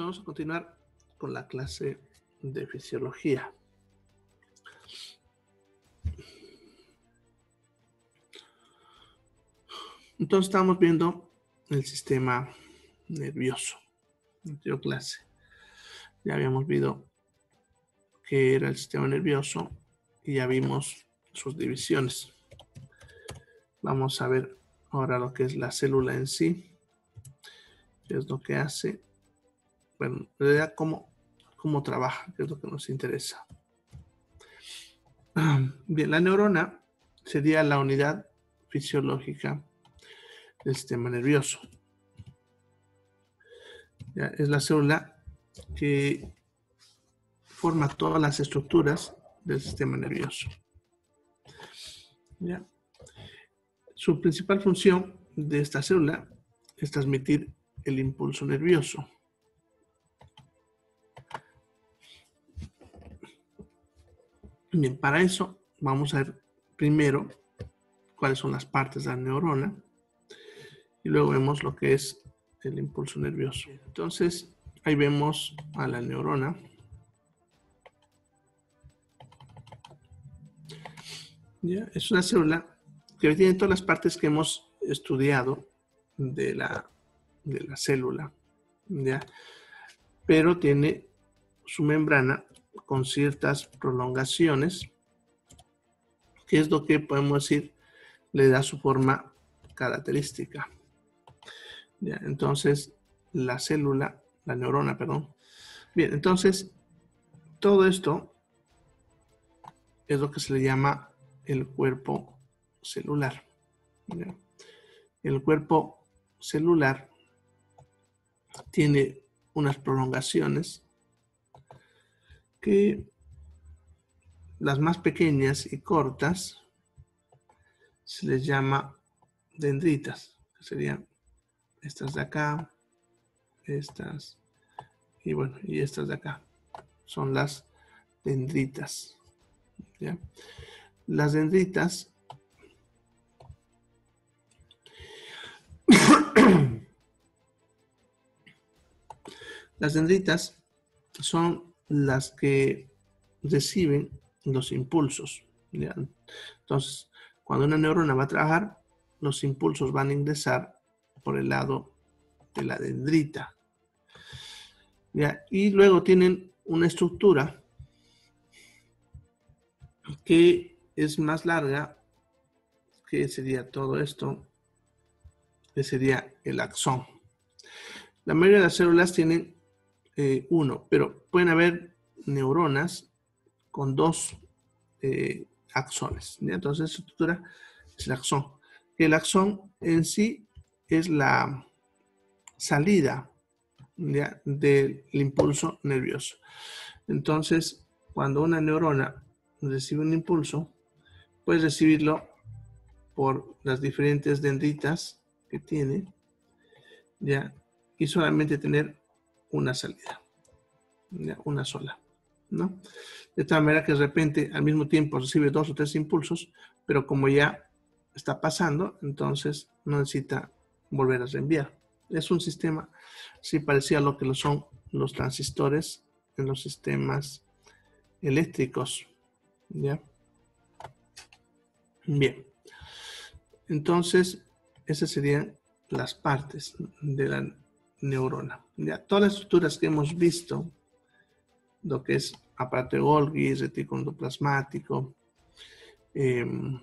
vamos a continuar con la clase de fisiología. Entonces estamos viendo el sistema nervioso. La clase ya habíamos visto qué era el sistema nervioso y ya vimos sus divisiones. Vamos a ver ahora lo que es la célula en sí, qué es lo que hace, bueno, en realidad cómo, cómo trabaja, qué es lo que nos interesa. Bien, la neurona sería la unidad fisiológica del sistema nervioso. es la célula que forma todas las estructuras del sistema nervioso. Su principal función de esta célula es transmitir el impulso nervioso. Bien, para eso vamos a ver primero cuáles son las partes de la neurona y luego vemos lo que es el impulso nervioso. Entonces, ahí vemos a la neurona. ¿Ya? Es una célula que tiene todas las partes que hemos estudiado de la, de la célula, ¿ya? pero tiene su membrana con ciertas prolongaciones, que es lo que podemos decir le da su forma característica. Entonces, la célula, la neurona, perdón. Bien, entonces, todo esto es lo que se le llama el cuerpo celular. El cuerpo celular tiene unas prolongaciones que las más pequeñas y cortas se les llama dendritas, que serían estas de acá, estas y bueno, y estas de acá. Son las dendritas. Las dendritas Las dendritas son las que reciben los impulsos. Entonces, cuando una neurona va a trabajar, los impulsos van a ingresar por el lado de la dendrita. Y luego tienen una estructura que es más larga, que sería todo esto, que sería el axón. La mayoría de las células tienen eh, uno, pero pueden haber neuronas con dos eh, axones. Entonces, esa estructura es el axón. El axón en sí es la salida del impulso nervioso. Entonces, cuando una neurona recibe un impulso, puede recibirlo por las diferentes dendritas que tiene, ¿ya? y solamente tener una salida, una sola, ¿no? De tal manera que de repente al mismo tiempo recibe dos o tres impulsos, pero como ya está pasando, entonces no necesita volver a reenviar. Es un sistema, sí parecía lo que lo son los transistores en los sistemas eléctricos, ¿ya? Bien. Entonces, esas serían las partes de la neurona. Ya, todas las estructuras que hemos visto, lo que es aparato de Golgi, retículo em,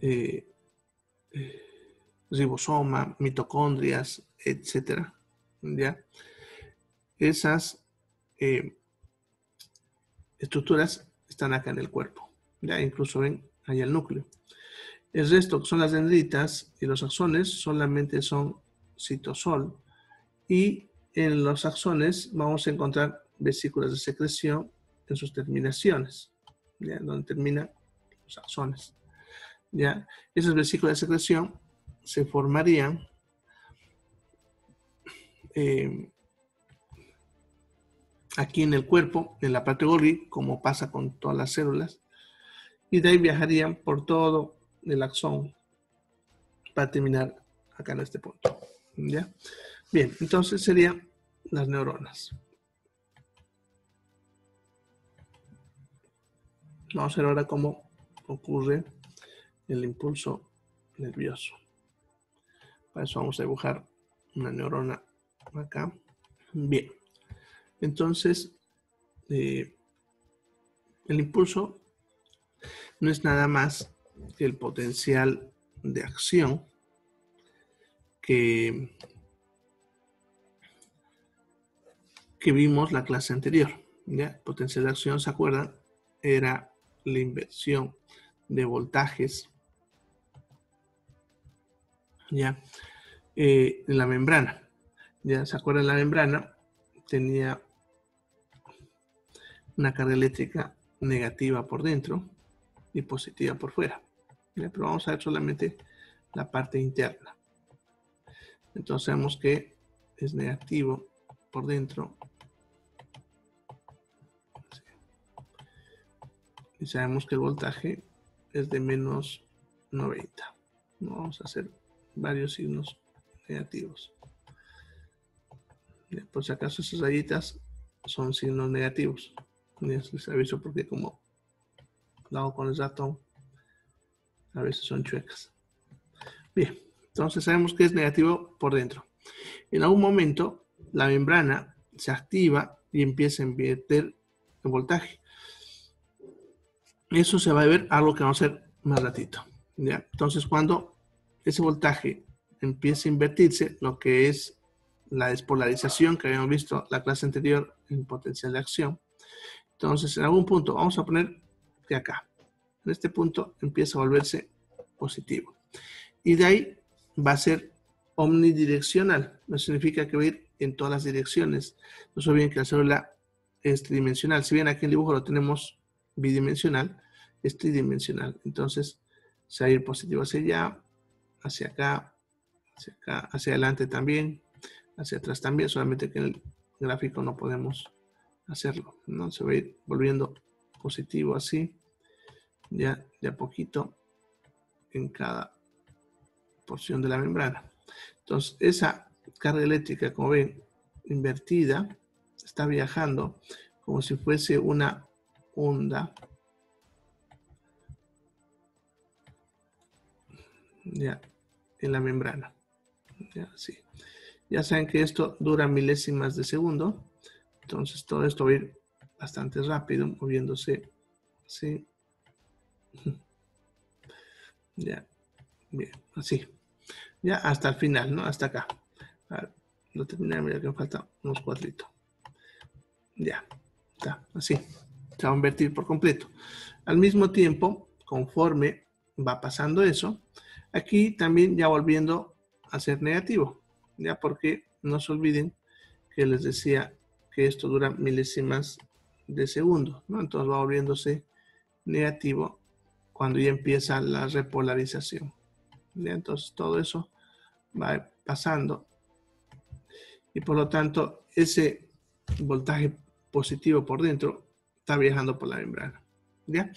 eh, ribosoma, mitocondrias, etcétera, ¿ya? Esas em, estructuras están acá en el cuerpo, ya incluso ven ahí el núcleo. El resto, son las dendritas y los axones, solamente son citosol. Y en los axones vamos a encontrar vesículas de secreción en sus terminaciones, donde terminan los axones. ¿ya? Esas vesículas de secreción se formarían eh, aquí en el cuerpo, en la parte Golgi, como pasa con todas las células, y de ahí viajarían por todo el axón para terminar acá en este punto. ¿Ya? Bien, entonces serían las neuronas. Vamos a ver ahora cómo ocurre el impulso nervioso. Para eso vamos a dibujar una neurona acá. Bien, entonces eh, el impulso no es nada más el potencial de acción que, que vimos la clase anterior. ¿ya? Potencial de acción, ¿se acuerdan? Era la inversión de voltajes ya eh, en la membrana. Ya se acuerdan, la membrana tenía una carga eléctrica negativa por dentro y positiva por fuera. Pero vamos a ver solamente la parte interna. Entonces sabemos que es negativo por dentro. Y sabemos que el voltaje es de menos 90. Vamos a hacer varios signos negativos. Por si acaso esas rayitas son signos negativos. Les aviso porque como lo hago con el ratón, a veces son chuecas. Bien, entonces sabemos que es negativo por dentro. En algún momento la membrana se activa y empieza a invertir el voltaje. Eso se va a ver algo que vamos a hacer más ratito. ¿ya? Entonces cuando ese voltaje empieza a invertirse, lo que es la despolarización que habíamos visto la clase anterior en potencial de acción. Entonces, en algún punto, vamos a poner de acá. En este punto empieza a volverse positivo. Y de ahí va a ser omnidireccional. No significa que va a ir en todas las direcciones. No se olviden que la célula es tridimensional. Si bien aquí en el dibujo lo tenemos bidimensional, es tridimensional. Entonces, se va a ir positivo hacia allá, hacia acá, hacia acá, hacia adelante también, hacia atrás también, solamente que en el gráfico no podemos hacerlo, ¿no? Se va a ir volviendo positivo así, ya de a poquito en cada porción de la membrana. Entonces, esa carga eléctrica, como ven, invertida, está viajando como si fuese una onda en la membrana. Ya, sí. ya saben que esto dura milésimas de segundo. Entonces todo esto va a ir bastante rápido, moviéndose así. Ya, bien, así. Ya hasta el final, ¿no? Hasta acá. lo terminé, mira que me falta unos cuadritos. Ya, está, así. Se va a invertir por completo. Al mismo tiempo, conforme va pasando eso, Aquí también ya volviendo a ser negativo, ya porque no se olviden que les decía que esto dura milésimas de segundo. Entonces va volviéndose negativo cuando ya empieza la repolarización. Entonces todo eso va pasando y por lo tanto ese voltaje positivo por dentro está viajando por la membrana. ¿ya?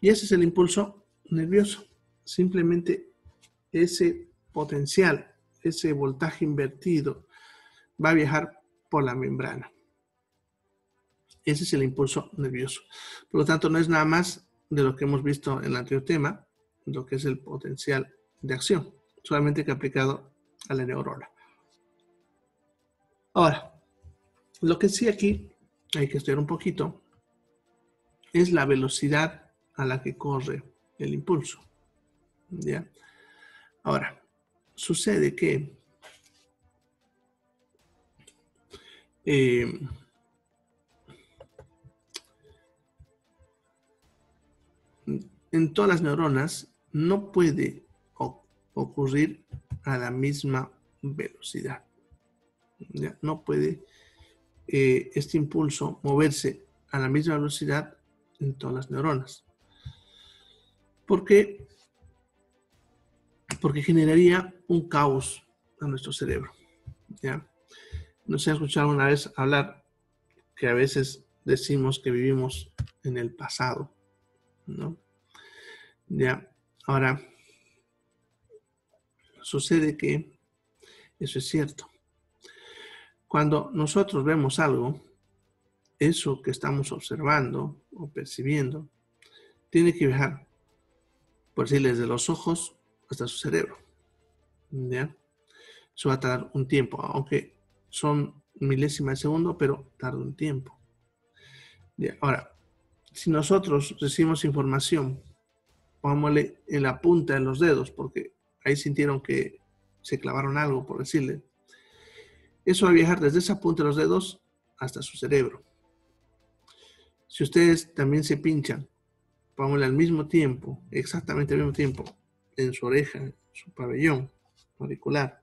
Y ese es el impulso nervioso. Simplemente ese potencial, ese voltaje invertido, va a viajar por la membrana. Ese es el impulso nervioso. Por lo tanto, no es nada más de lo que hemos visto en el anterior tema, lo que es el potencial de acción, solamente que aplicado a la neurona. Ahora, lo que sí aquí hay que estudiar un poquito es la velocidad a la que corre el impulso. ¿Ya? Ahora, sucede que eh, en todas las neuronas no puede ocurrir a la misma velocidad. No puede eh, este impulso moverse a la misma velocidad en todas las neuronas. Porque porque generaría un caos a nuestro cerebro. ¿ya? No se ha escuchado una vez hablar que a veces decimos que vivimos en el pasado, ¿no? Ya, ahora, sucede que Eso es cierto. Cuando nosotros vemos algo, eso que estamos observando o percibiendo, tiene que viajar, por decirle, desde los ojos hasta su cerebro. ¿Ya? Eso va a tardar un tiempo, aunque son milésimas de segundo, pero tarda un tiempo. Ahora, si nosotros recibimos información, pongámosle en la punta de los dedos, porque ahí sintieron que se clavaron algo, por decirle, eso va a viajar desde esa punta de los dedos hasta su cerebro. Si ustedes también se pinchan, pongámosle al mismo tiempo, exactamente al mismo tiempo, en su oreja, en su pabellón auricular,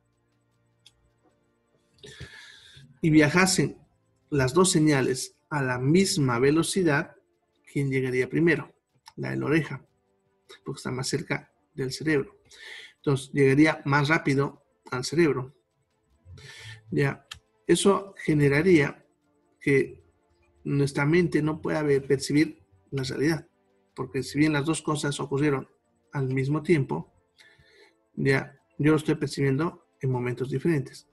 y viajasen las dos señales a la misma velocidad, ¿quién llegaría primero? La de la oreja, porque está más cerca del cerebro. Entonces, llegaría más rápido al cerebro. Ya, eso generaría que nuestra mente no pueda percibir la realidad, porque si bien las dos cosas ocurrieron al mismo tiempo, ya yo lo estoy percibiendo en momentos diferentes.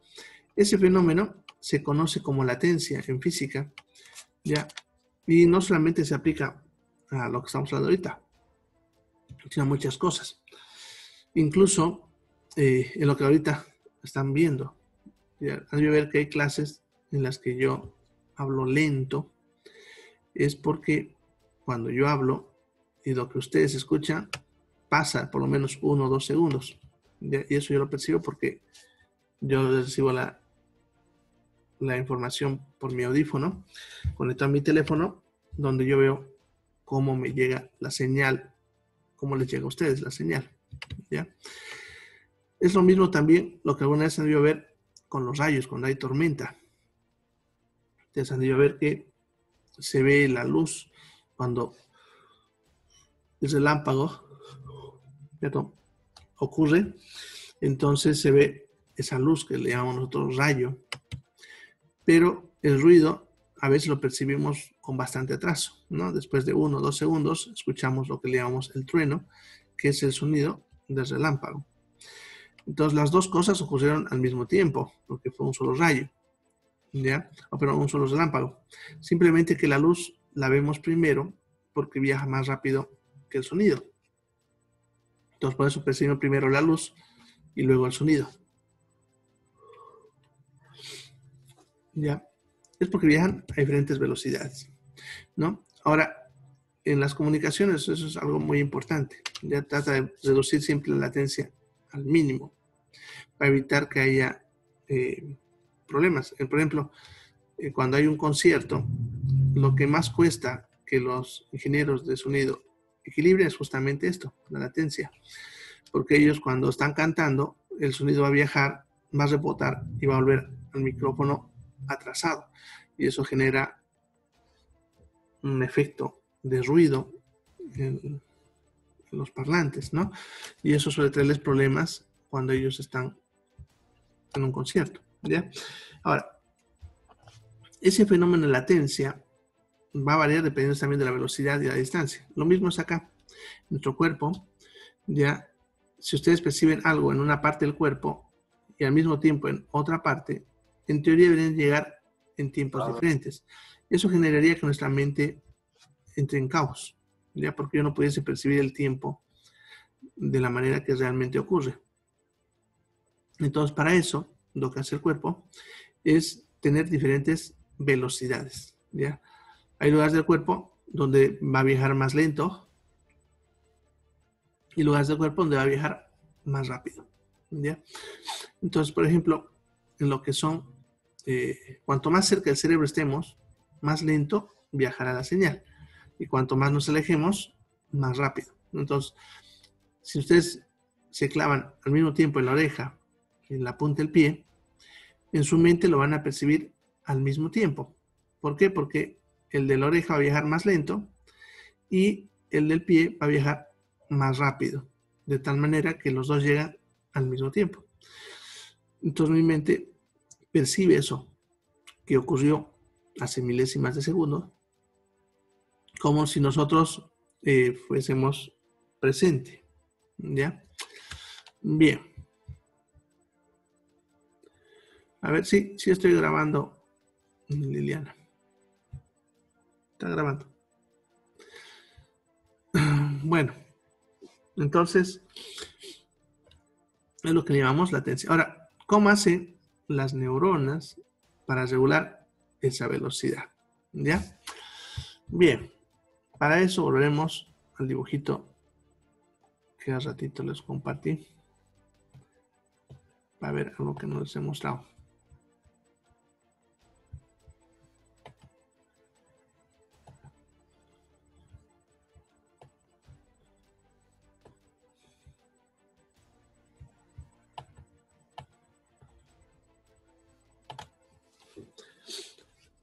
Ese fenómeno se conoce como latencia en física ¿ya? Y no solamente se aplica a lo que estamos hablando ahorita, muchas cosas. Incluso eh, en lo que ahorita están viendo. de ver que hay clases en las que yo hablo lento. Es porque cuando yo hablo y lo que ustedes escuchan pasa por lo menos uno o dos segundos. Y eso yo lo percibo porque yo recibo la, la información por mi audífono, conectado a mi teléfono, donde yo veo cómo me llega la señal, cómo les llega a ustedes la señal. ¿ya? Es lo mismo también lo que alguna vez han debido ver con los rayos, cuando hay tormenta. Ustedes han debido ver que se ve la luz cuando el relámpago ocurre, entonces se ve esa luz que le llamamos nosotros rayo pero el ruido a veces lo percibimos con bastante atraso, ¿no? Después de uno o dos segundos escuchamos lo que le llamamos el trueno, que es el sonido del relámpago. Entonces las dos cosas ocurrieron al mismo tiempo, porque fue un solo rayo, ¿ya? O pero un solo relámpago. Simplemente que la luz la vemos primero porque viaja más rápido que el sonido. Entonces por eso percibimos primero la luz y luego el sonido. ¿ya? Es porque viajan a diferentes velocidades, ¿no? Ahora, en las comunicaciones eso es algo muy importante. Ya trata de reducir siempre la latencia al mínimo para evitar que haya eh, problemas. Eh, por ejemplo, eh, cuando hay un concierto, lo que más cuesta que los ingenieros de sonido equilibren es justamente esto, la latencia. Porque ellos cuando están cantando, el sonido va a viajar, va a rebotar y va a volver al micrófono atrasado y eso genera un efecto de ruido en, los parlantes, ¿no? Y eso suele traerles problemas cuando ellos están en un concierto, ¿ya? Ahora, ese fenómeno de latencia va a variar dependiendo también de la velocidad y la distancia. Lo mismo es acá. Nuestro cuerpo, ya, si ustedes perciben algo en una parte del cuerpo y al mismo tiempo en otra parte, en teoría deberían llegar en tiempos diferentes. Eso generaría que nuestra mente entre en caos, ¿ya? Porque yo no pudiese percibir el tiempo de la manera que realmente ocurre. Entonces, para eso, lo que hace el cuerpo es tener diferentes velocidades, ¿ya? Hay lugares del cuerpo donde va a viajar más lento y lugares del cuerpo donde va a viajar más rápido, ¿ya? Entonces, por ejemplo, en lo que son eh, cuanto más cerca del cerebro estemos, más lento viajará la señal. Y cuanto más nos alejemos, más rápido. Entonces, si ustedes se clavan al mismo tiempo en la oreja en la punta del pie, en su mente lo van a percibir al mismo tiempo. ¿Por qué? Porque el de la oreja va a viajar más lento y el del pie va a viajar más rápido, de tal manera que los dos llegan al mismo tiempo. Entonces mi mente percibe eso que ocurrió hace milésimas de segundo, como si nosotros eh, fuésemos presente. ¿Ya? Bien. A ver, sí, sí estoy grabando, Liliana. Está grabando. Bueno, entonces, es lo que llamamos latencia. Ahora, ¿cómo hacen las neuronas para regular esa velocidad? ¿Ya? Bien, para eso volveremos al dibujito que hace ratito les compartí. Para ver algo que no les he mostrado.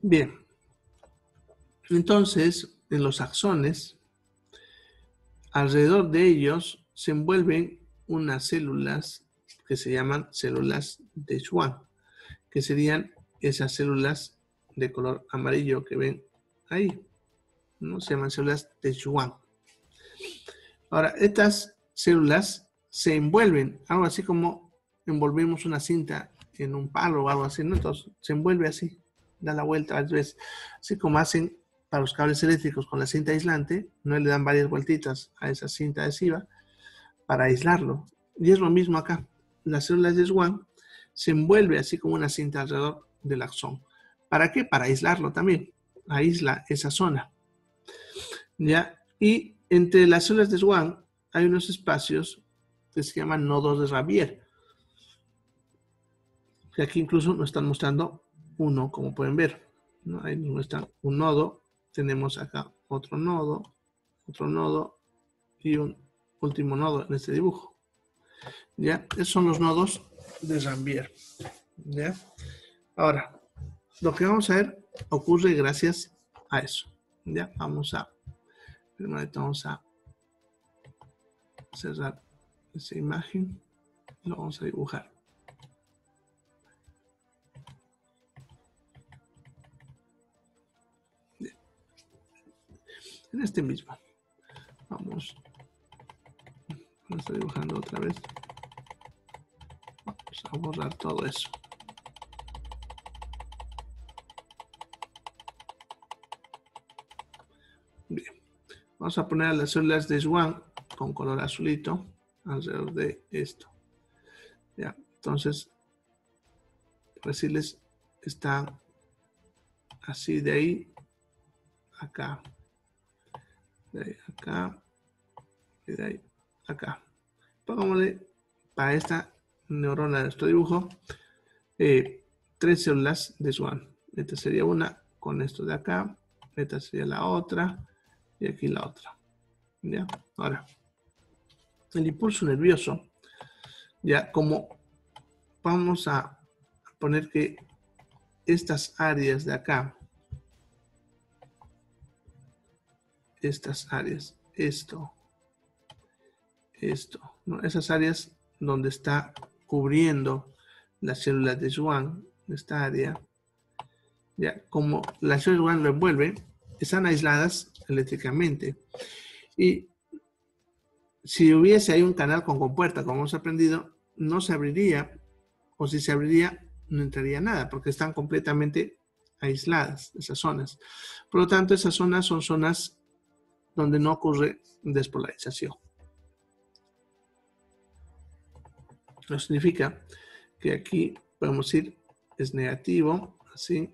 Bien. Entonces, en los axones, alrededor de ellos se envuelven unas células que se llaman células de Schwann, que serían esas células de color amarillo que ven ahí. ¿no? Se llaman células de Schwann. Ahora, estas células se envuelven, algo así como envolvemos una cinta en un palo o algo así. Entonces, se envuelve así da la vuelta a veces, así como hacen para los cables eléctricos con la cinta aislante, no le dan varias vueltitas a esa cinta adhesiva para aislarlo. Y es lo mismo acá. Las células de Schwann se envuelve así como una cinta alrededor del axón. ¿Para qué? Para aislarlo también. Aísla esa zona. ¿Ya? Y entre las células de Schwann hay unos espacios que se llaman nodos de Rabier. Que aquí incluso nos están mostrando uno, como pueden ver. ¿no? Ahí nos muestra un nodo. Tenemos acá otro nodo, otro nodo y un último nodo en este dibujo. ¿Ya? Esos son los nodos de Rambier. ¿Ya? Ahora, lo que vamos a ver ocurre gracias a eso. ¿Ya? Vamos a, primero vamos a cerrar esa imagen. Lo vamos a dibujar. En este mismo. Vamos. a estar dibujando otra vez. Vamos a borrar todo eso. Bien. Vamos a poner las células de Swan con color azulito alrededor de esto. Ya, entonces, decirles, está así de ahí acá de ahí acá, de ahí acá. Pongámosle para esta neurona de nuestro dibujo eh, tres células de Swan. Esta sería una con esto de acá, esta sería la otra y aquí la otra. ¿Ya? Ahora, el impulso nervioso, ya como vamos a poner que estas áreas de acá estas áreas, esto, esto, esas áreas donde está cubriendo las células de Schwann, esta área, ya como las células de Schwann lo envuelven, están aisladas eléctricamente. Y si hubiese ahí un canal con compuerta, como hemos aprendido, no se abriría, o si se abriría, no entraría nada, porque están completamente aisladas esas zonas. Por lo tanto, esas zonas son zonas donde no ocurre despolarización. Eso significa que aquí podemos ir es negativo, así,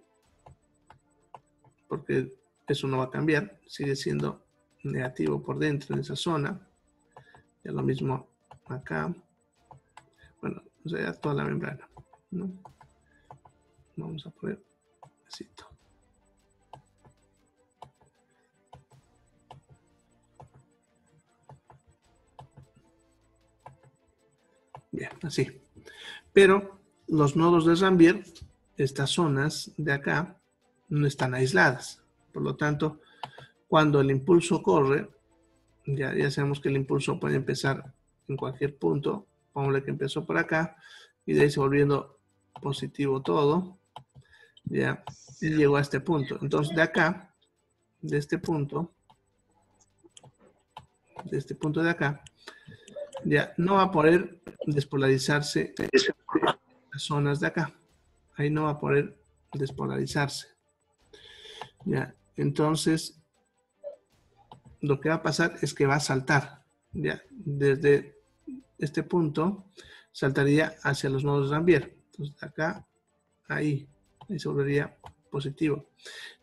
porque eso no va a cambiar, sigue siendo negativo por dentro en esa zona. Ya lo mismo acá. Bueno, o sea, toda la membrana. ¿no? Vamos a poner así. Bien, así. Pero los nodos de Rambier, estas zonas de acá, no están aisladas. Por lo tanto, cuando el impulso corre, ya, ya sabemos que el impulso puede empezar en cualquier punto. Pongámosle que empezó por acá y de ahí se volviendo positivo todo. Ya, y llegó a este punto. Entonces, de acá, de este punto, de este punto de acá, ya no va a poder despolarizarse las zonas de acá. ahí no va a poder despolarizarse. Ya, entonces, lo que va a pasar es que va a saltar. Ya, desde este punto saltaría hacia los nodos de Rambier. Entonces, acá, ahí, ahí se volvería positivo.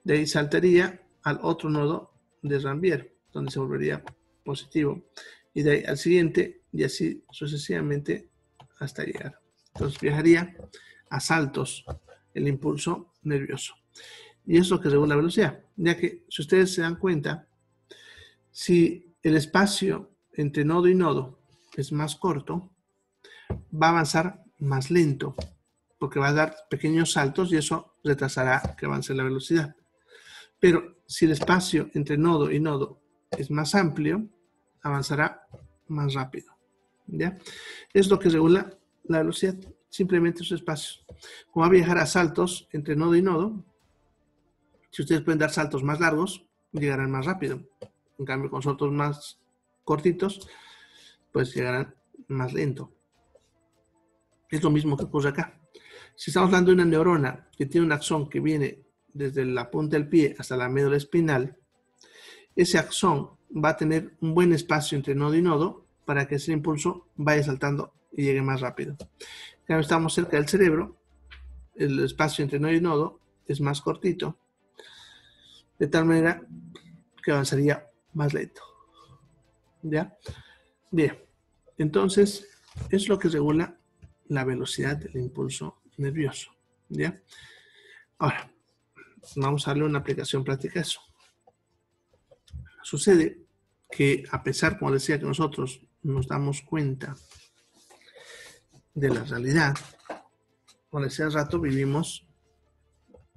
De ahí saltaría al otro nodo de Rambier, donde se volvería positivo. Y de ahí al siguiente, y así sucesivamente hasta llegar. Entonces viajaría a saltos el impulso nervioso. Y eso que regula la velocidad, ya que si ustedes se dan cuenta, si el espacio entre nodo y nodo es más corto, va a avanzar más lento, porque va a dar pequeños saltos y eso retrasará que avance la velocidad. Pero si el espacio entre nodo y nodo es más amplio, avanzará más rápido. ¿Ya? Es lo que regula la velocidad, simplemente su espacio. Como va a viajar a saltos entre nodo y nodo, si ustedes pueden dar saltos más largos, llegarán más rápido. En cambio, con saltos más cortitos, pues llegarán más lento. Es lo mismo que ocurre acá. Si estamos hablando de una neurona que tiene un axón que viene desde la punta del pie hasta la médula espinal, ese axón va a tener un buen espacio entre nodo y nodo para que ese impulso vaya saltando y llegue más rápido. Cuando estamos cerca del cerebro, el espacio entre nodo y nodo es más cortito, de tal manera que avanzaría más lento. ¿Ya? Bien, entonces es lo que regula la velocidad del impulso nervioso. ¿Ya? Ahora, vamos a darle una aplicación práctica a eso. Sucede que a pesar, como decía, que nosotros nos damos cuenta de la realidad, decía hace rato, vivimos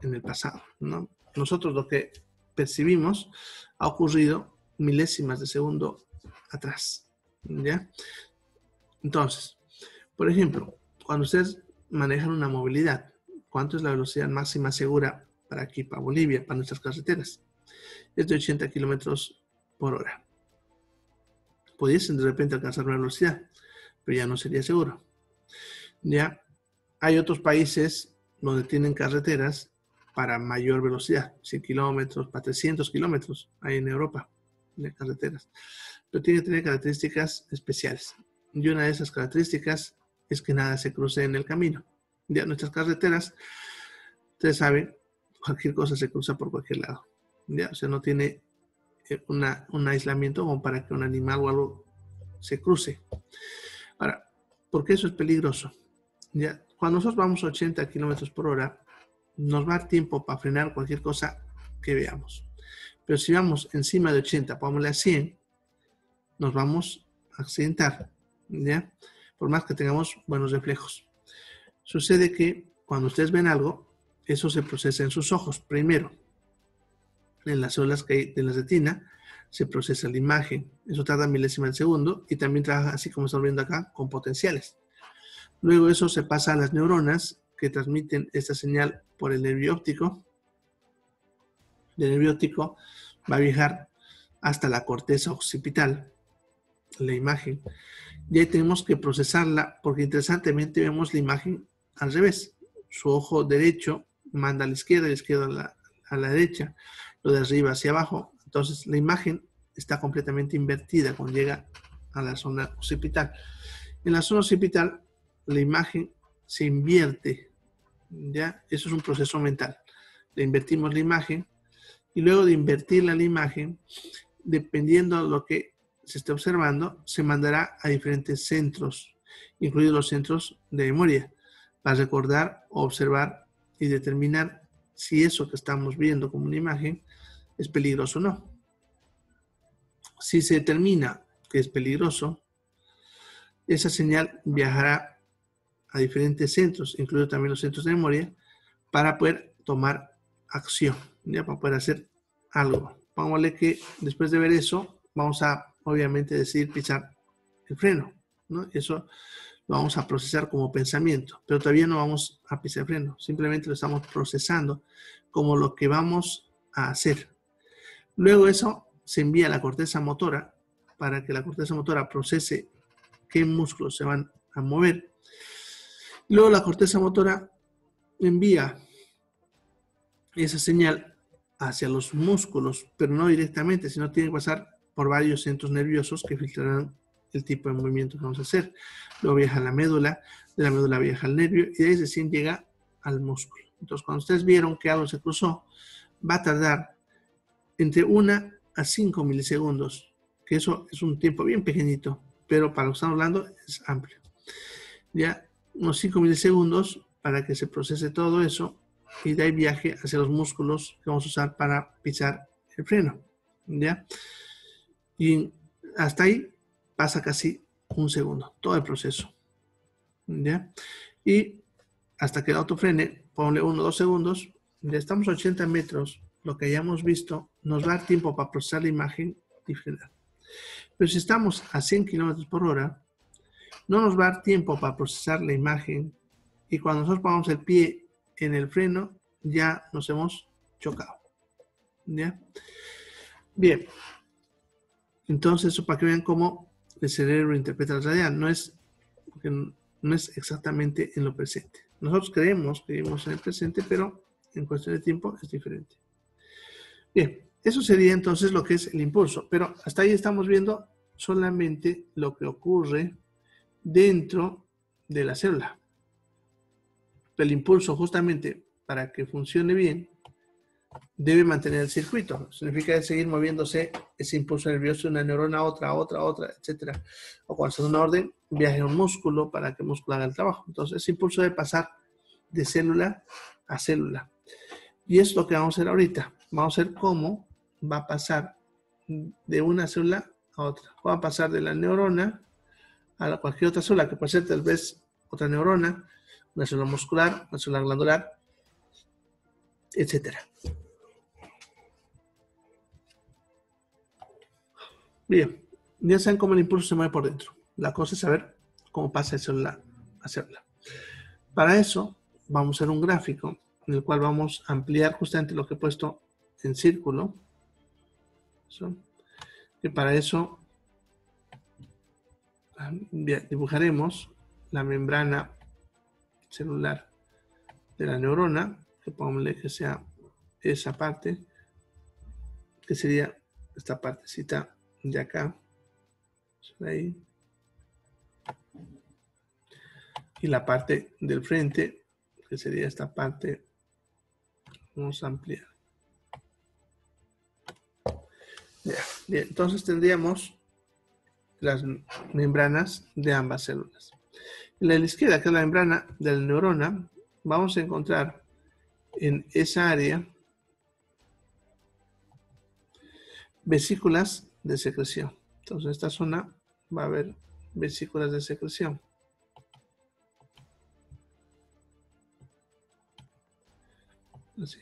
en el pasado. ¿no? Nosotros lo que percibimos ha ocurrido milésimas de segundo atrás. ¿ya? Entonces, por ejemplo, cuando ustedes manejan una movilidad, ¿cuánto es la velocidad máxima segura para aquí, para Bolivia, para nuestras carreteras? Es de 80 kilómetros por hora pudiesen de repente alcanzar una velocidad, pero ya no sería seguro. Ya hay otros países donde tienen carreteras para mayor velocidad, 100 kilómetros, para 300 kilómetros, hay en Europa de carreteras, pero tiene que tener características especiales. Y una de esas características es que nada se cruce en el camino. Ya nuestras carreteras, ustedes saben, cualquier cosa se cruza por cualquier lado. Ya, o sea, no tiene un aislamiento como para que un animal o algo se cruce. Ahora, ¿por qué eso es peligroso? Ya, cuando nosotros vamos a 80 kilómetros por hora, nos va a dar tiempo para frenar cualquier cosa que veamos. Pero si vamos encima de 80, pongámosle a 100, nos vamos a accidentar, ¿ya? Por más que tengamos buenos reflejos. Sucede que cuando ustedes ven algo, eso se procesa en sus ojos primero en las células que hay de la retina, se procesa la imagen. Eso tarda milésimas de segundo y también trabaja, así como estamos viendo acá, con potenciales. Luego eso se pasa a las neuronas que transmiten esta señal por el nervio óptico. El nervio óptico va a viajar hasta la corteza occipital, la imagen. Y ahí tenemos que procesarla porque interesantemente vemos la imagen al revés. Su ojo derecho manda a la izquierda y la izquierda a la, a la derecha lo de arriba hacia abajo. Entonces la imagen está completamente invertida cuando llega a la zona occipital. En la zona occipital la imagen se invierte, ¿ya? Eso es un proceso mental. Le invertimos la imagen y luego de invertir la imagen, dependiendo de lo que se esté observando, se mandará a diferentes centros, incluidos los centros de memoria, para recordar, observar y determinar si eso que estamos viendo como una imagen es peligroso o no. Si se determina que es peligroso, esa señal viajará a diferentes centros, incluidos también los centros de memoria, para poder tomar acción, ¿ya? para poder hacer algo. Pongámosle que después de ver eso, vamos a obviamente decidir pisar el freno. ¿no? Eso lo vamos a procesar como pensamiento, pero todavía no vamos a pisar el freno, simplemente lo estamos procesando como lo que vamos a hacer. Luego eso se envía a la corteza motora para que la corteza motora procese qué músculos se van a mover. Luego la corteza motora envía esa señal hacia los músculos, pero no directamente, sino tiene que pasar por varios centros nerviosos que filtrarán el tipo de movimiento que vamos a hacer. Luego viaja a la médula, de la médula viaja al nervio y de ahí llega al músculo. Entonces, cuando ustedes vieron que algo se cruzó, va a tardar entre 1 a 5 milisegundos, que eso es un tiempo bien pequeñito, pero para lo que estamos hablando es amplio. Ya unos 5 milisegundos para que se procese todo eso y de ahí viaje hacia los músculos que vamos a usar para pisar el freno. ¿Ya? Y hasta ahí pasa casi un segundo, todo el proceso. ¿Ya? Y hasta que el auto frene, ponle uno o dos segundos, ya estamos a 80 metros, lo que hayamos visto nos va a dar tiempo para procesar la imagen y frenar. Pero si estamos a 100 kilómetros por hora, no nos va a dar tiempo para procesar la imagen y cuando nosotros pongamos el pie en el freno, ya nos hemos chocado. Bien. Entonces, eso para que vean cómo el cerebro interpreta la realidad. No es, no es exactamente en lo presente. Nosotros creemos que vivimos en el presente, pero en cuestión de tiempo es diferente. Bien, eso sería entonces lo que es el impulso, pero hasta ahí estamos viendo solamente lo que ocurre dentro de la célula. El impulso justamente para que funcione bien debe mantener el circuito. Significa seguir moviéndose ese impulso nervioso de una neurona a otra, a otra, a otra, etc. O cuando se da una orden, viaje a un músculo para que el músculo haga el trabajo. Entonces, ese impulso debe pasar de célula a célula. Y es lo que vamos a hacer ahorita. Vamos a ver cómo va a pasar de una célula a otra. Va a pasar de la neurona a cualquier otra célula, que puede ser tal vez otra neurona, una célula muscular, una célula glandular, etc. Bien, ya saben cómo el impulso se mueve por dentro. La cosa es saber cómo pasa de célula a célula. Para eso, vamos a hacer un gráfico en el cual vamos a ampliar justamente lo que he puesto en círculo. Y para eso dibujaremos la membrana celular de la neurona, que que sea esa parte, que sería esta partecita de acá, ahí, y la parte del frente, que sería esta parte, vamos a ampliar. Entonces tendríamos las membranas de ambas células. En la izquierda, que es la membrana de la neurona, vamos a encontrar en esa área vesículas de secreción. Entonces, en esta zona va a haber vesículas de secreción. Así.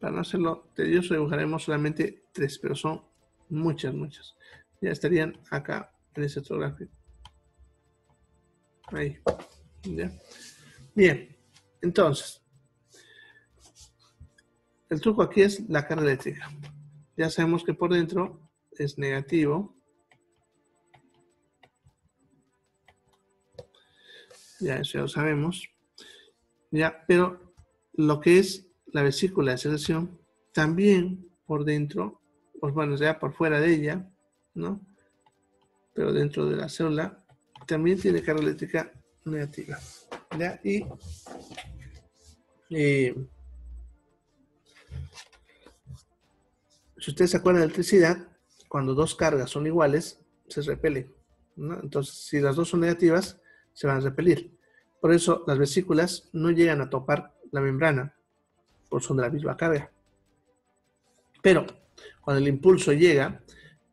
Para no hacerlo tedioso, dibujaremos solamente tres, pero son muchas, muchas. Ya estarían acá en ese otro gráfico. Ahí. Bien. Entonces, el truco aquí es la carga eléctrica. Ya sabemos que por dentro es negativo. Ya, eso ya lo sabemos. Ya, pero lo que es la vesícula de secreción, también por dentro, pues bueno, ya por fuera de ella, ¿no? Pero dentro de la célula, también tiene carga eléctrica negativa. ¿ya? Y eh, si ustedes se acuerdan de electricidad, cuando dos cargas son iguales, se repelen. ¿no? Entonces, si las dos son negativas, se van a repelir. Por eso las vesículas no llegan a topar la membrana, por son de la misma carga. Pero cuando el impulso llega,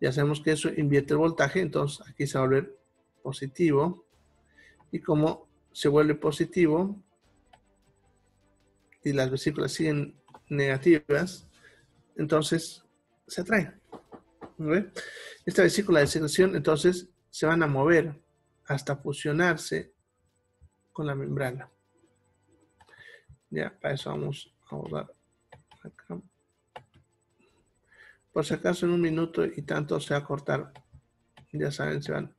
ya sabemos que eso invierte el voltaje, entonces aquí se va a volver positivo. Y como se vuelve positivo y las vesículas siguen negativas, entonces se atraen. Esta vesícula de secreción entonces se van a mover hasta fusionarse con la membrana. Ya, para eso vamos a borrar acá. Por si acaso en un minuto y tanto se va a cortar, ya saben, se van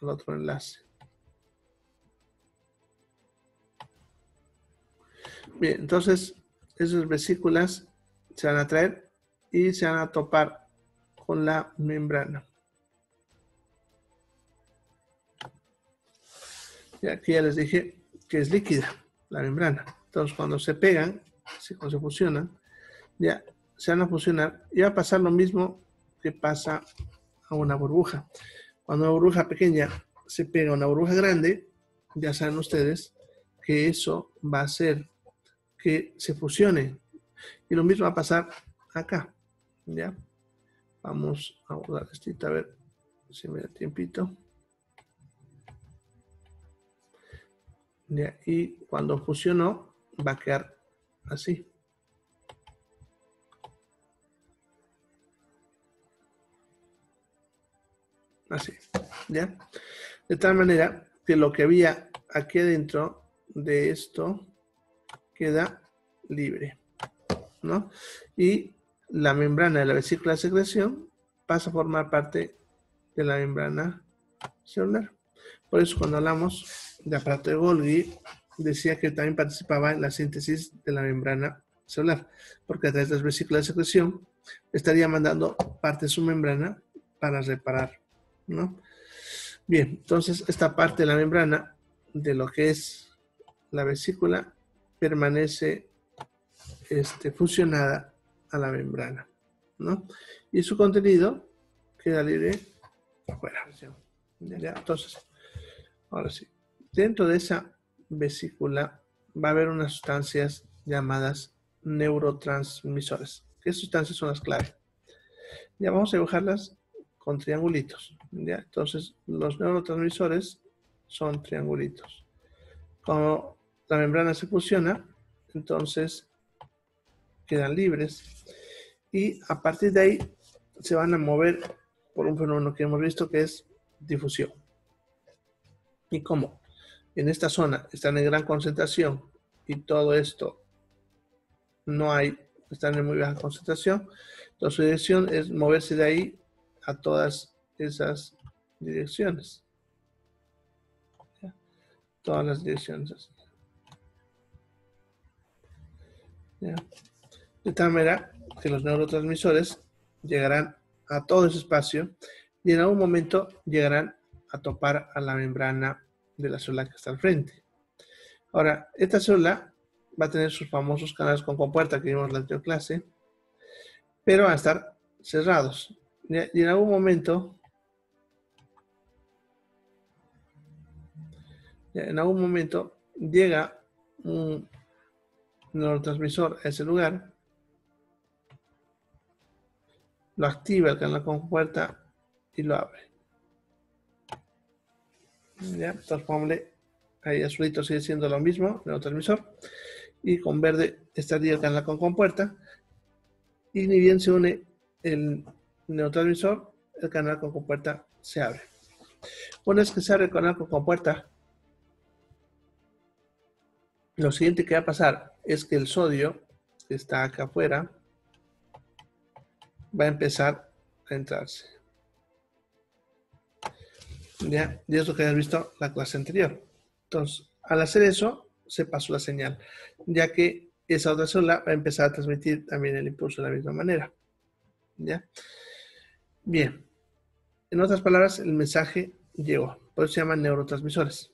al otro enlace. Bien, entonces esas vesículas se van a traer y se van a topar con la membrana. Y aquí ya les dije que es líquida la membrana. Entonces cuando se pegan, cuando se fusionan, ya se van a fusionar y va a pasar lo mismo que pasa a una burbuja. Cuando una burbuja pequeña se pega a una burbuja grande, ya saben ustedes que eso va a hacer que se fusione. Y lo mismo va a pasar acá. ¿Ya? Vamos a guardar esto a ver si me da tiempito. Y cuando fusionó, va a quedar así. Así, ¿ya? De tal manera que lo que había aquí adentro de esto queda libre, ¿no? Y la membrana de la vesícula de secreción pasa a formar parte de la membrana celular. Por eso cuando hablamos de aparato de Golgi, decía que también participaba en la síntesis de la membrana celular, porque a través de las vesículas de secreción estaría mandando parte de su membrana para reparar, ¿no? Bien, entonces esta parte de la membrana de lo que es la vesícula permanece este, fusionada a la membrana, ¿no? Y su contenido queda libre afuera. Entonces, ahora sí. Dentro de esa vesícula va a haber unas sustancias llamadas neurotransmisores. ¿Qué sustancias son las claves? Ya vamos a dibujarlas con triangulitos. Entonces, los neurotransmisores son triangulitos. Cuando la membrana se fusiona, entonces quedan libres y a partir de ahí se van a mover por un fenómeno que hemos visto que es difusión. ¿Y cómo? En esta zona están en gran concentración y todo esto no hay, están en muy baja concentración, entonces su dirección es moverse de ahí a todas esas direcciones. Todas las direcciones. De tal manera que los neurotransmisores llegarán a todo ese espacio y en algún momento llegarán a topar a la membrana de la célula que está al frente. Ahora, esta célula va a tener sus famosos canales con compuerta que vimos en la anterior clase, pero van a estar cerrados. Y en algún momento, en algún momento llega un neurotransmisor a ese lugar, lo activa el canal con compuerta y lo abre. ¿Ya? Entonces ahí azulito sigue siendo lo mismo, neurotransmisor. Y con verde estaría el canal con compuerta. Y ni bien se une el neurotransmisor, el canal con compuerta se abre. Una vez que se abre el canal con compuerta, lo siguiente que va a pasar es que el sodio, que está acá afuera, va a empezar a entrarse. ¿Ya? Y es lo que has visto la clase anterior. Entonces, al hacer eso, se pasó la señal, ya que esa otra célula va a empezar a transmitir también el impulso de la misma manera. ¿Ya? Bien. En otras palabras, el mensaje llegó. Por eso se llaman neurotransmisores.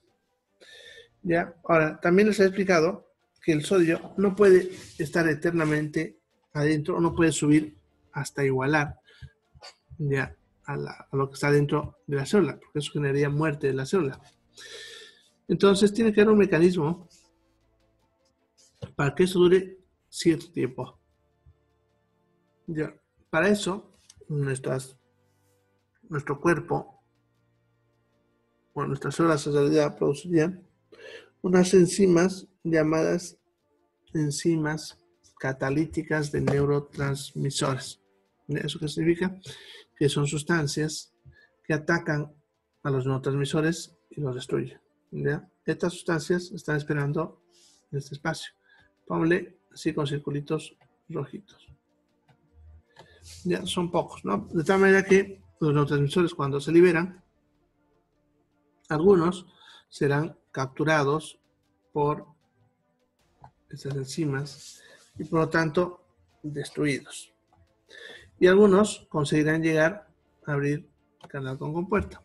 ¿Ya? Ahora, también les he explicado que el sodio no puede estar eternamente adentro no puede subir hasta igualar ¿ya? A, lo que está dentro de la célula, porque eso generaría muerte de la célula. Entonces tiene que haber un mecanismo para que eso dure cierto tiempo. Ya. Para eso, nuestras, nuestro cuerpo, o nuestras células en realidad producirían unas enzimas llamadas enzimas catalíticas de neurotransmisores. ¿Eso qué significa? que son sustancias que atacan a los neurotransmisores y los destruyen. Estas sustancias están esperando en este espacio. Ponle así con circulitos rojitos. Ya son pocos, ¿no? De tal manera que los neurotransmisores cuando se liberan, algunos serán capturados por estas enzimas, y por lo tanto destruidos. Y algunos conseguirán llegar a abrir canal con compuerta.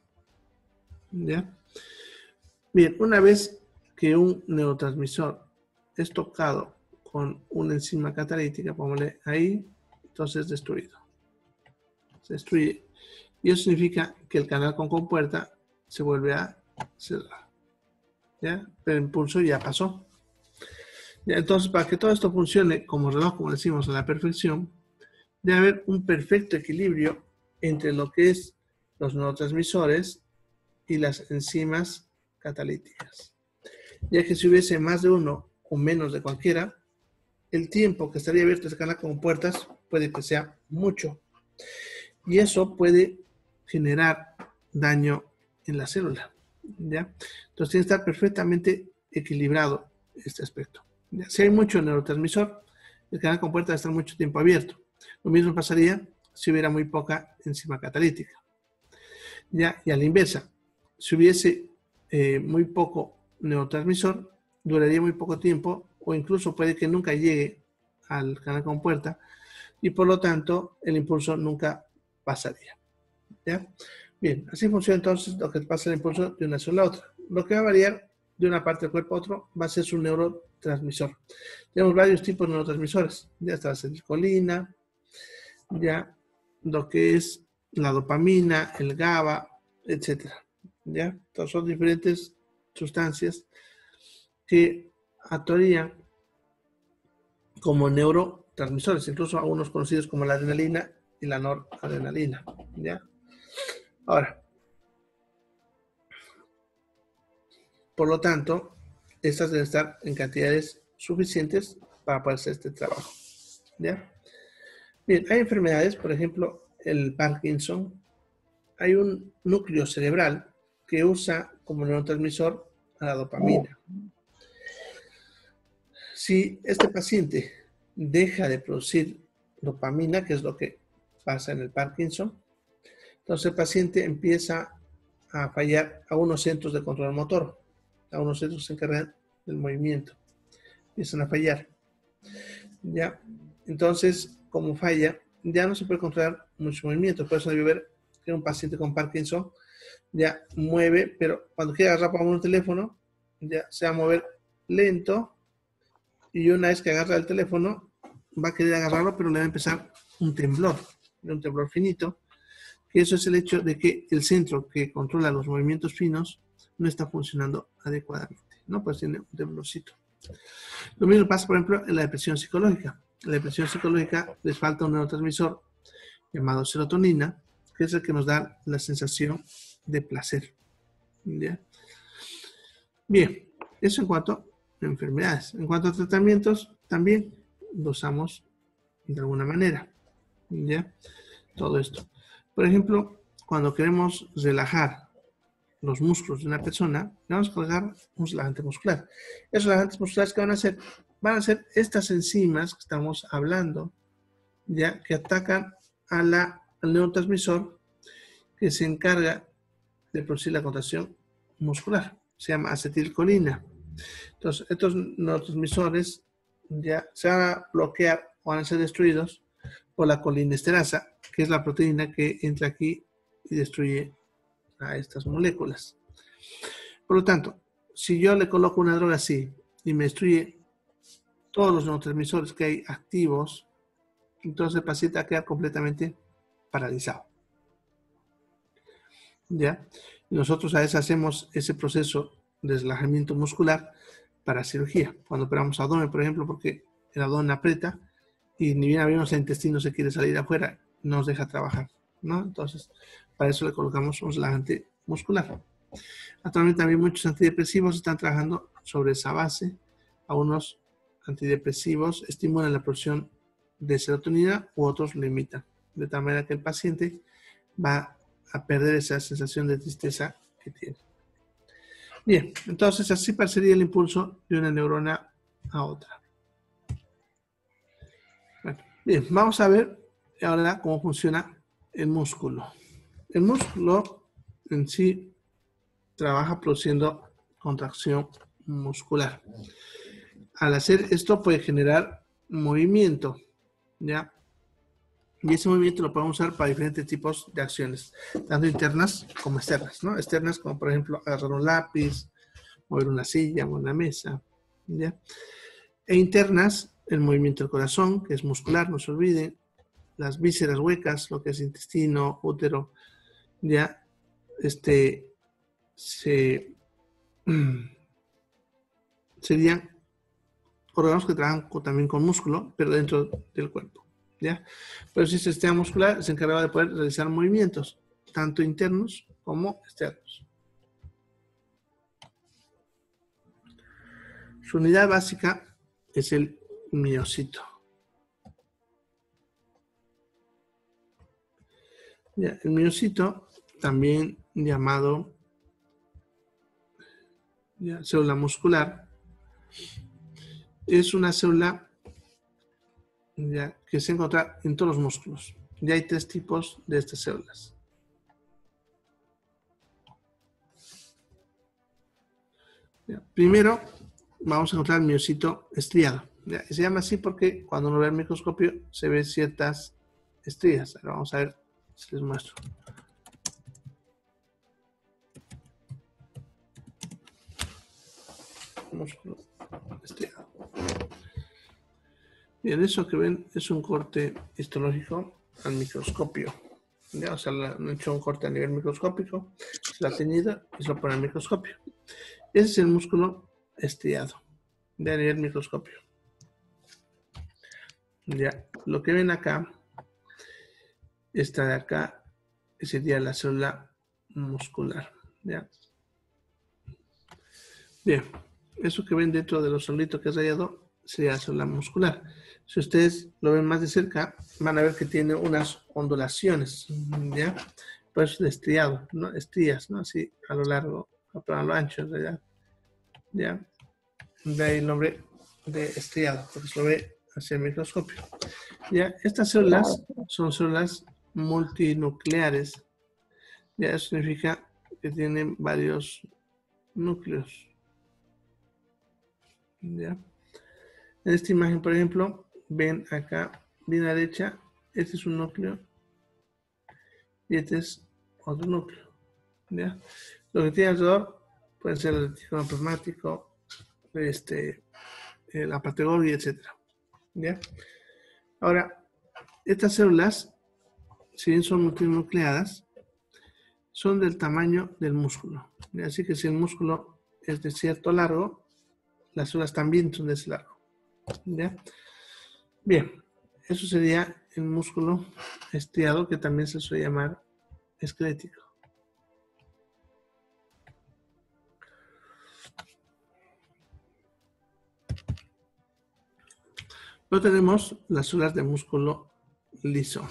¿Ya? Bien, una vez que un neurotransmisor es tocado con una enzima catalítica, pongámosle ahí, entonces destruido. Se destruye. Y eso significa que el canal con compuerta se vuelve a cerrar. ¿Ya? El impulso ya pasó. Entonces, para que todo esto funcione como reloj, como decimos, a la perfección, debe haber un perfecto equilibrio entre lo que es los neurotransmisores y las enzimas catalíticas. Ya que si hubiese más de uno o menos de cualquiera, el tiempo que estaría abierto ese canal con puertas puede que sea mucho. Y eso puede generar daño en la célula. ¿ya? Entonces tiene que estar perfectamente equilibrado este aspecto. Si hay mucho neurotransmisor, el canal con puertas está mucho tiempo abierto. Lo mismo pasaría si hubiera muy poca enzima catalítica. ¿ya? Y a la inversa, si hubiese eh, muy poco neurotransmisor, duraría muy poco tiempo o incluso puede que nunca llegue al canal con puerta y por lo tanto el impulso nunca pasaría. ¿ya? Bien, así funciona entonces lo que pasa el impulso de una célula a otra. Lo que va a variar de una parte del cuerpo a otro va a ser su neurotransmisor. Tenemos varios tipos de neurotransmisores. Ya está la acetilcolina, ya lo que es la dopamina, el GABA, etc. ¿Ya? Entonces son diferentes sustancias que actuarían como neurotransmisores, incluso algunos conocidos como la adrenalina y la noradrenalina. ¿ya? Ahora, por lo tanto, estas deben estar en cantidades suficientes para poder hacer este trabajo. ¿ya? Bien, hay enfermedades, por ejemplo, el Parkinson. Hay un núcleo cerebral que usa como neurotransmisor a la dopamina. Si este paciente deja de producir dopamina, que es lo que pasa en el Parkinson, entonces el paciente empieza a fallar a unos centros de control motor, a unos centros que se encargan del movimiento, empiezan a fallar. Ya, entonces, como falla, ya no se puede controlar mucho movimiento, por eso debe ver que un paciente con Parkinson ya mueve, pero cuando quiere agarrar para un teléfono, ya se va a mover lento y una vez que agarra el teléfono, va a querer agarrarlo, pero le va a empezar un temblor, un temblor finito, eso es el hecho de que el centro que controla los movimientos finos no está funcionando adecuadamente, ¿no? Pues tiene un temblorcito. Lo mismo pasa, por ejemplo, en la depresión psicológica. La depresión psicológica les falta un neurotransmisor llamado serotonina, que es el que nos da la sensación de placer. Bien, eso en cuanto a enfermedades. En cuanto a tratamientos, también lo usamos de alguna manera. Todo esto. Por ejemplo, cuando queremos relajar los músculos de una persona, vamos a colocar un relajante muscular. Esos relajantes musculares que van a hacer, van a ser estas enzimas que estamos hablando, ya que atacan a la, al neurotransmisor que se encarga de producir la contracción muscular. Se llama acetilcolina. Entonces, estos neurotransmisores ya se van a bloquear o van a ser destruidos por la colinesterasa, que es la proteína que entra aquí y destruye a estas moléculas. Por lo tanto, si yo le coloco una droga así y me destruye todos los neurotransmisores que hay activos, entonces el paciente va a quedar completamente paralizado. ¿Ya? nosotros a veces hacemos ese proceso de relajamiento muscular para cirugía. Cuando operamos abdomen, por ejemplo, porque el abdomen aprieta y ni bien abrimos el intestino se quiere salir afuera, nos deja trabajar, ¿no? Entonces, para eso le colocamos un relajante muscular. Actualmente también muchos antidepresivos están trabajando sobre esa base. Algunos antidepresivos estimulan la producción de serotonina u otros limitan. De tal manera que el paciente va a perder esa sensación de tristeza que tiene. Bien, entonces así parecería el impulso de una neurona a otra. bien, vamos a ver ahora cómo funciona el músculo. El músculo en sí trabaja produciendo contracción muscular. Al hacer esto puede generar movimiento, ¿ya? Y ese movimiento lo podemos usar para diferentes tipos de acciones, tanto internas como externas, ¿no? Externas como, por ejemplo, agarrar un lápiz, mover una silla, o una mesa, ¿ya? E internas, el movimiento del corazón, que es muscular, no se olvide, las vísceras huecas, lo que es intestino, útero, ya, este, se, serían órganos que trabajan también con músculo, pero dentro del cuerpo. Pero si este sistema muscular se encargaba de poder realizar movimientos, tanto internos como externos. Su unidad básica es el miocito. el miocito, también llamado célula muscular, es una célula que se encuentra en todos los músculos. Ya hay tres tipos de estas células. primero, vamos a encontrar el miocito estriado. se llama así porque cuando uno ve el microscopio se ven ciertas estrías. Ahora vamos a ver si les muestro. Músculo estriado. Bien, eso que ven es un corte histológico al microscopio. ¿ya? O sea, han hecho un corte a nivel microscópico, la ha teñido y se lo pone al microscopio. Ese es el músculo estriado de a nivel microscopio. Ya, lo que ven acá, esta de acá, sería la célula muscular. ¿ya? Bien, eso que ven dentro de los solitos que es rayado sería la muscular. Si ustedes lo ven más de cerca, van a ver que tiene unas ondulaciones, ¿ya? Pues de estriado, ¿no? Estrías, ¿no? Así a lo largo, a lo ancho, ¿ya? ¿Ya? De ahí el nombre de estriado, porque se lo ve hacia el microscopio. ¿Ya? Estas células son células multinucleares. ¿Ya? Eso significa que tienen varios núcleos. ¿Ya? En esta imagen, por ejemplo, ven acá, bien a derecha, este es un núcleo y este es otro núcleo. ¿ya? Lo que tiene alrededor puede ser el retículo plasmático, este, la parte etc. Ahora, estas células, si bien son multinucleadas, son del tamaño del músculo. Así que si el músculo es de cierto largo, las células también son de ese largo. ¿ya? Bien, eso sería el músculo estriado que también se suele llamar esquelético. Luego tenemos las células de músculo liso.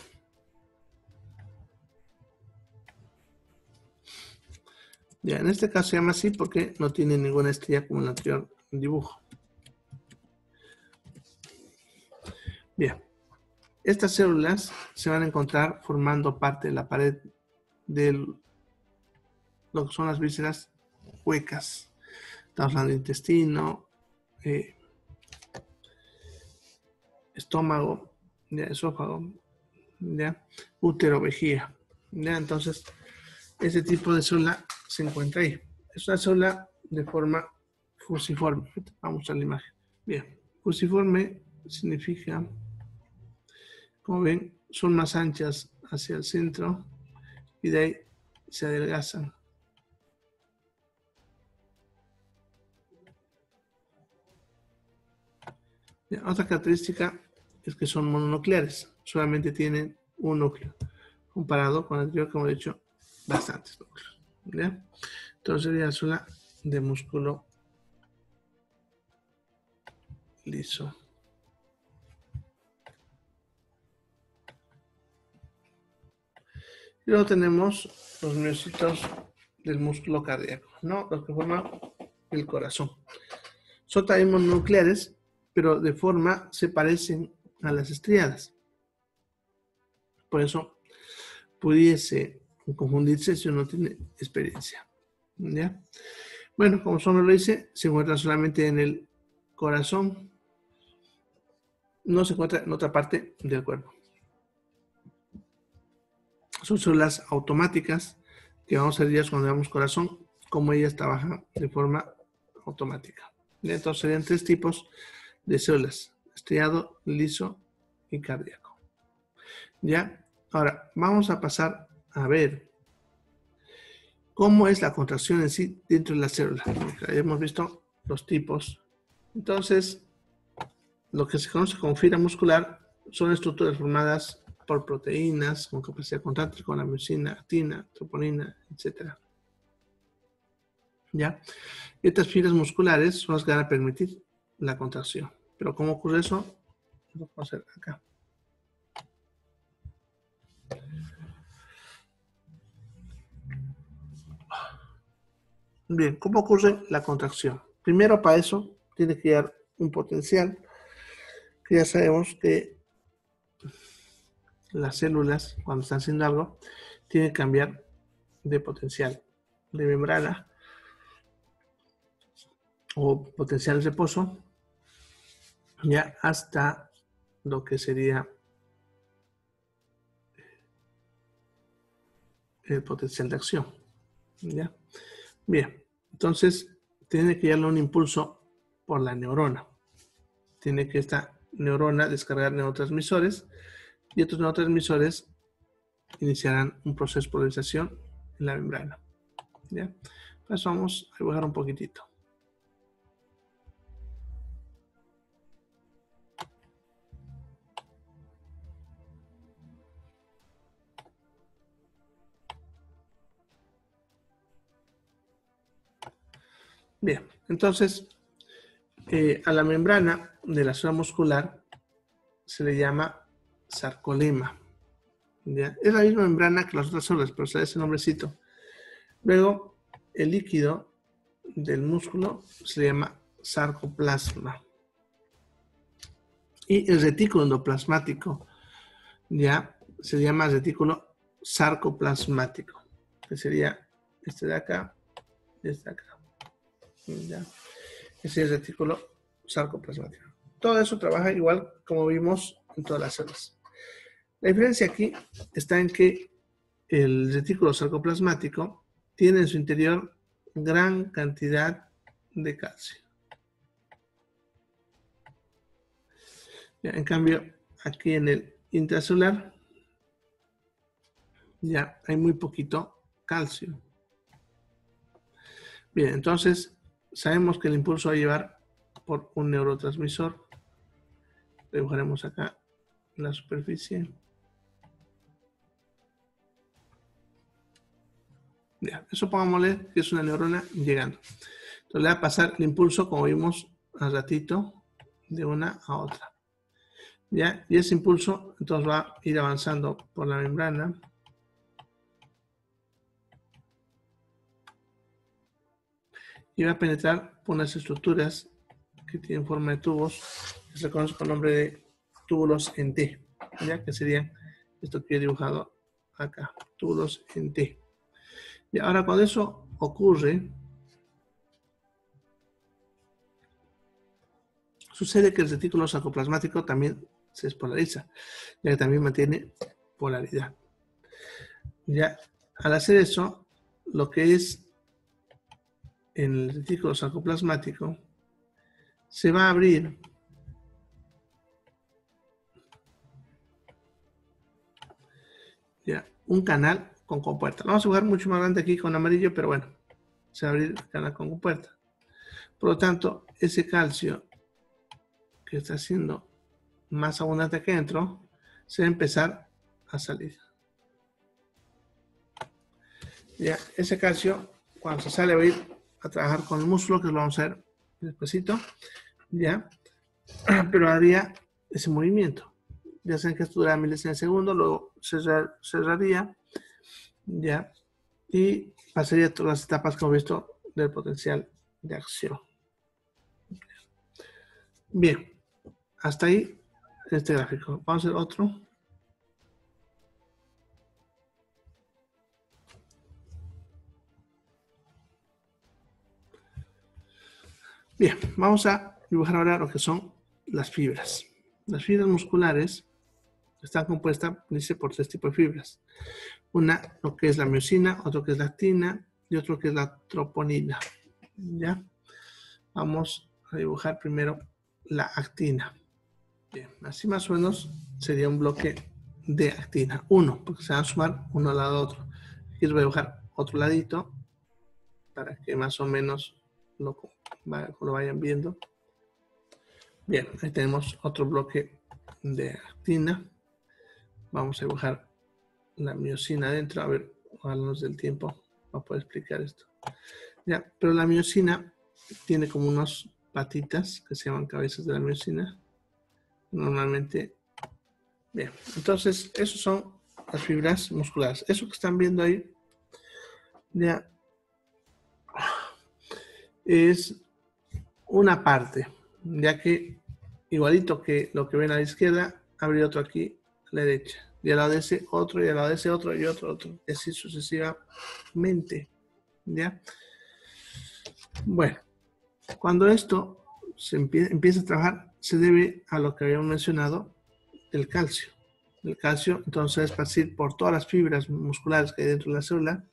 Ya, en este caso se llama así porque no tiene ninguna estrella como anterior dibujo. Bien, estas células se van a encontrar formando parte de la pared de lo que son las vísceras huecas. Estamos hablando de intestino, eh, estómago, esófago, ¿ya? útero, vejiga. ¿ya? Entonces, ese tipo de célula se encuentra ahí. Es una célula de forma fusiforme. Vamos a la imagen. Bien, fusiforme significa como ven, son más anchas hacia el centro y de ahí se adelgazan. otra característica es que son mononucleares, solamente tienen un núcleo, comparado con el anterior, como he dicho, bastantes núcleos. Entonces sería zona de músculo liso. Y luego tenemos los miocitos del músculo cardíaco, ¿no? Los que forman el corazón. Son también mononucleares, pero de forma se parecen a las estriadas. Por eso pudiese confundirse si uno tiene experiencia. ¿ya? Bueno, como nombre lo dice, se encuentra solamente en el corazón no se encuentra en otra parte del cuerpo. Son células automáticas que vamos a ver ya cuando veamos corazón, como ellas trabajan de forma automática. Entonces serían tres tipos de células, estriado, liso y cardíaco. ¿Ya? Ahora, vamos a pasar a ver cómo es la contracción en sí dentro de la célula. Ya hemos visto los tipos. Entonces, lo que se conoce como fibra muscular son estructuras formadas por proteínas con capacidad contacto con la miosina, actina, troponina, etc. ¿Ya? Estas fibras musculares son las que van a permitir la contracción. Pero ¿cómo ocurre eso? Lo a hacer acá. Bien, ¿cómo ocurre la contracción? Primero, para eso, tiene que dar un potencial ya sabemos que las células, cuando están haciendo algo, tienen que cambiar de potencial de membrana o potencial de reposo ya hasta lo que sería el potencial de acción. ¿ya? Bien, entonces tiene que darle un impulso por la neurona. Tiene que esta neurona descargar neurotransmisores y estos neurotransmisores iniciarán un proceso de polarización en la membrana. ¿ya? Pues vamos a dibujar un poquitito. Bien, entonces eh, a la membrana de la zona muscular se le llama sarcolema. Es la misma membrana que las otras células, pero se ese nombrecito. Luego, el líquido del músculo se llama sarcoplasma. Y el retículo endoplasmático ya se llama retículo sarcoplasmático, que sería este de acá y este de acá. ¿ya? Ese es el retículo sarcoplasmático. Todo eso trabaja igual como vimos en todas las células. La diferencia aquí está en que el retículo sarcoplasmático tiene en su interior gran cantidad de calcio. en cambio, aquí en el intracelular ya hay muy poquito calcio. Bien, entonces sabemos que el impulso va a llevar por un neurotransmisor. Dibujaremos acá la superficie. Ya, eso pongámosle que es una neurona llegando. Entonces le va a pasar el impulso, como vimos al ratito, de una a otra. ¿Ya? Y ese impulso entonces va a ir avanzando por la membrana y va a penetrar por unas estructuras que tienen forma de tubos, que se conoce con el nombre de túbulos en T, ¿ya? que sería esto que he dibujado acá, túbulos en T. Y ahora cuando eso ocurre, sucede que el retículo sarcoplasmático también se despolariza, ya que también mantiene polaridad. Ya, al hacer eso, lo que es en el retículo sarcoplasmático, se va a abrir ya, un canal con compuerta. vamos a jugar mucho más grande aquí con amarillo, pero bueno, se va a abrir el canal con compuerta. Por lo tanto, ese calcio que está siendo más abundante que dentro, se va a empezar a salir. Ya, ese calcio, cuando se sale, va a ir a trabajar con el músculo, que lo vamos a hacer despacito, ¿ya? Pero haría ese movimiento. Ya saben que esto dura miles de segundo, luego cerraría, ¿ya? Y pasaría todas las etapas que hemos visto del potencial de acción. Bien, hasta ahí este gráfico. Vamos a hacer otro. Bien, vamos a dibujar ahora lo que son las fibras. Las fibras musculares están compuestas, dice, por tres tipos de fibras. Una, lo que es la miocina, otro que es la actina y otro que es la troponina. ¿Ya? Vamos a dibujar primero la actina. Bien, así más o menos sería un bloque de actina. Uno, porque se van a sumar uno al lado de otro. Aquí les voy a dibujar otro ladito para que más o menos lo, lo vayan viendo. Bien, ahí tenemos otro bloque de actina. Vamos a dibujar la miocina adentro. A ver, háblanos del tiempo para poder explicar esto. Ya, pero la miocina tiene como unas patitas que se llaman cabezas de la miocina. Normalmente, bien, entonces, esos son las fibras musculares. Eso que están viendo ahí, ya, es una parte, ya que igualito que lo que ven a la izquierda, habría otro aquí a la derecha. Y al lado de ese otro, y al lado de ese otro, y otro, otro. Y así sucesivamente. ¿Ya? Bueno, cuando esto se empieza a trabajar, se debe a lo que habíamos mencionado, el calcio. El calcio, entonces, es esparcir por todas las fibras musculares que hay dentro de la célula,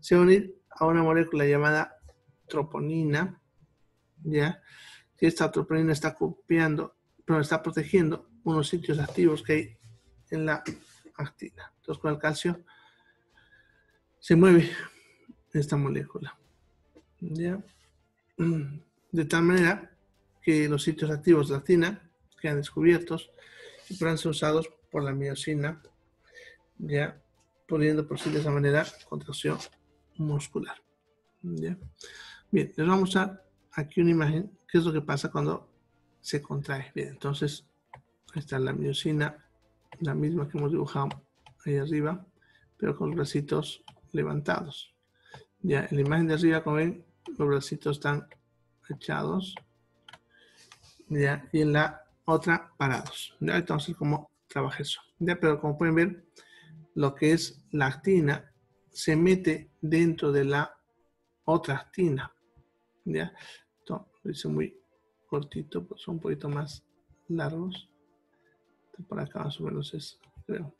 se va a unir a una molécula llamada troponina, ¿ya? que esta troponina está copiando, pero está protegiendo unos sitios activos que hay en la actina. Entonces, con el calcio se mueve esta molécula. ¿Ya? De tal manera que los sitios activos de la actina quedan descubiertos y puedan ser usados por la miocina, ya pudiendo producir de esa manera contracción muscular. ¿Ya? Bien, les vamos a aquí una imagen ¿Qué es lo que pasa cuando se contrae? Bien, entonces, está la miocina, la misma que hemos dibujado ahí arriba, pero con los bracitos levantados. Ya, en la imagen de arriba, como ven, los bracitos están echados. Ya, y en la otra, parados. Ya, entonces, ¿cómo trabaja eso? Ya, pero como pueden ver, lo que es la actina se mete dentro de la otra actina. ¿ya? Lo muy cortito, pues son un poquito más largos. Por acá más o menos es, creo.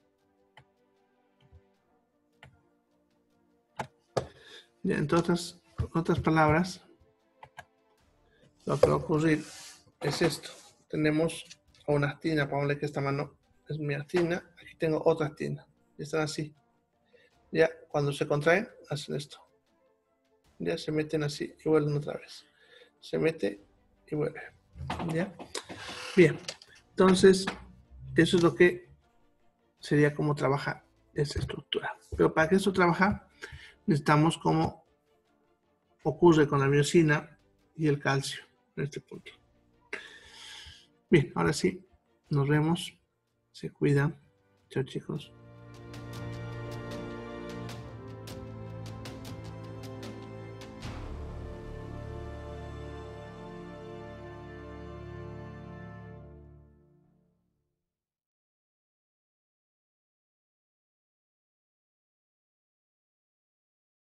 entre otras, otras palabras, lo que va a ocurrir es esto. Tenemos una actina, ponle que esta mano es mi actina, aquí tengo otra actina, están así. Ya cuando se contraen, hacen esto. Ya se meten así y vuelven otra vez se mete y vuelve. ¿Ya? Bien, entonces, eso es lo que sería como trabaja esa estructura. Pero para que esto trabaje, necesitamos como ocurre con la miocina y el calcio en este punto. Bien, ahora sí, nos vemos. Se cuidan. Chao chicos.